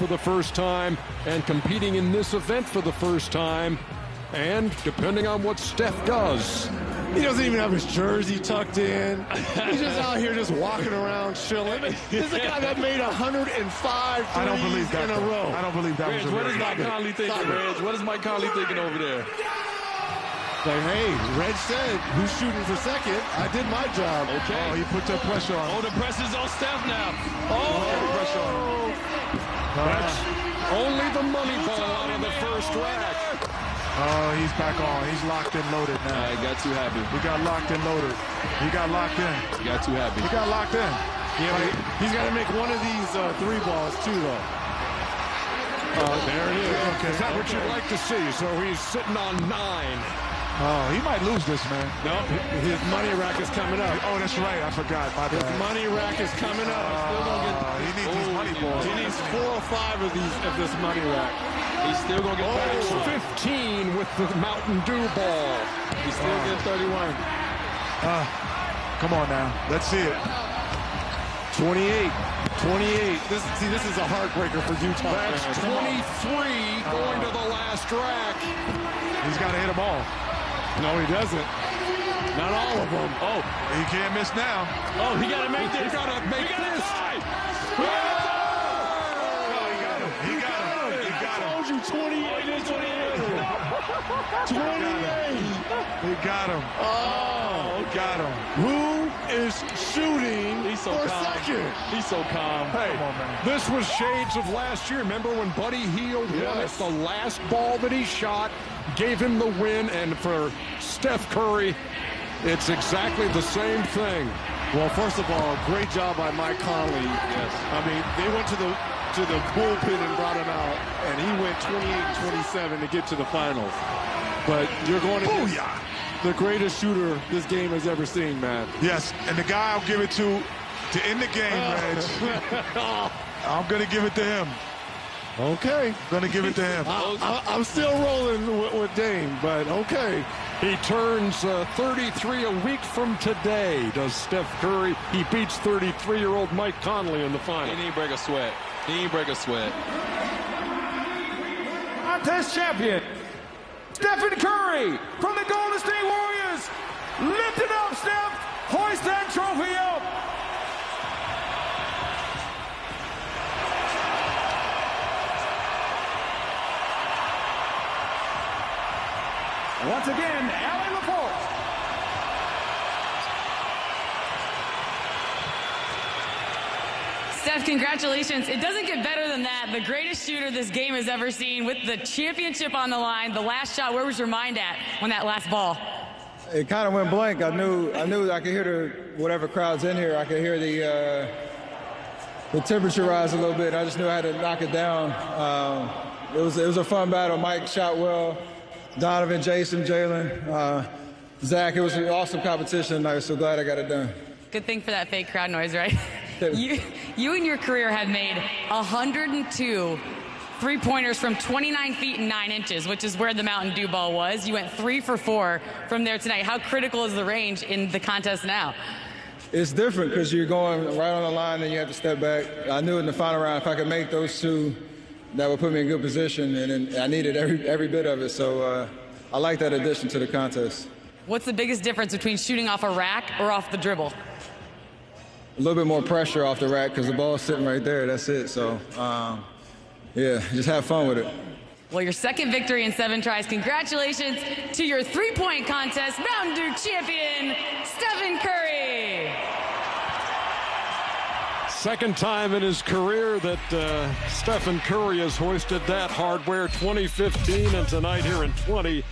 for the first time and competing in this event for the first time. And depending on what Steph does, he doesn't even have his jersey tucked in. He's just out here just walking around chilling. This is a guy that made 105 I don't believe that in a though. row. I don't believe that Reg, was a what real is Mike. Conley thinking, Reg? What is Mike Conley thinking over there? Like, hey, Reg said, who's shooting for second? I did my job. Okay. Oh, he put the pressure on. Oh, the pressure's on Steph now. Oh, Oh, pressure on. Oh. That's only the money ball out of the first rack. Oh, he's back on. He's locked and loaded now. right, got too happy. He got locked and loaded. He got locked in. He Got too happy. He got locked in. Yeah, but he's got to make one of these uh, three balls, too, though. Oh, there it is. Okay. Is that what you'd like to see? So he's sitting on nine. Oh, he might lose this, man. No, his money rack is coming up. Oh, that's right. I forgot. My His bad. money rack is coming up. Still gonna get- Uh, he needs these money balls. He needs four or five of these of this money rack. He's still going to get Oh, 15 with the Mountain Dew ball. He's still getting 31. Come on now. Let's see it. 28. 28. This see, this is a heartbreaker for Utah That's fans. 23 going to the last rack. He's got to hit them all. No, he doesn't. Not all of them. Oh, He can't miss now. oh, he got to make this. He gotta make got to this. tie. Oh, he got him. He got him. He got him. I told you 28 is 28. He got him. Oh, He got him. who is shooting He's so for calm. second? He's so calm. Hey, Come on, man. this was shades of last year. Remember when Buddy Hield won it? The last ball that he shot gave him the win. And for Steph Curry, it's exactly the same thing. Well, first of all, great job by Mike Conley. Yes. I mean, they went to the to the bullpen and brought him out, and he went 28-27 to get to the finals. But you're going to Booyah. The greatest shooter this game has ever seen, man. Yes, and the guy I'll give it to to end the game, Reg. I'm going to give it to him. Okay. going to give it to him. I, I, I'm still rolling with, with Dame, but okay. He turns uh, 33 a week from today, does Steph Curry. He beats 33-year-old Mike Conley in the He final. didn't break a sweat. He didn't break a sweat. contest champion, Stephen Curry from the Golden State Lift it up, Steph. Hoist that trophy up. Once again, Allie LaForce. Steph, congratulations. It doesn't get better than that. The greatest shooter this game has ever seen with the championship on the line. The last shot, where was your mind at when that last ball? It kind of went blank. I knew I knew I could hear the whatever crowd's in here. I could hear the uh, the temperature rise a little bit. I just knew I had to knock it down. Um, it was it was a fun battle. Mike shot well. Donovan, Jason, Jalen, uh, Zach. It was an awesome competition. I was so glad I got it done. Good thing for that fake crowd noise, right? you, you in your career have made 102 three pointers from 29 feet and 9 inches, which is where the Mountain Dew ball was. You went three for four from there tonight. How critical is the range in the contest now? It's different because you're going right on the line and you have to step back. I knew in the final round if I could make those two, that would put me in good position, and, I needed every every bit of it. So uh, I like that addition to the contest. What's the biggest difference between shooting off a rack or off the dribble? A little bit more pressure off the rack because the ball's sitting right there. That's it. So um, yeah, just have fun with it. Well, your second victory in seven tries. Congratulations to your three point contest, Mountain Dew champion, Stephen Curry. Second time in his career that uh, Stephen Curry has hoisted that hardware 2015 and tonight here in 2020.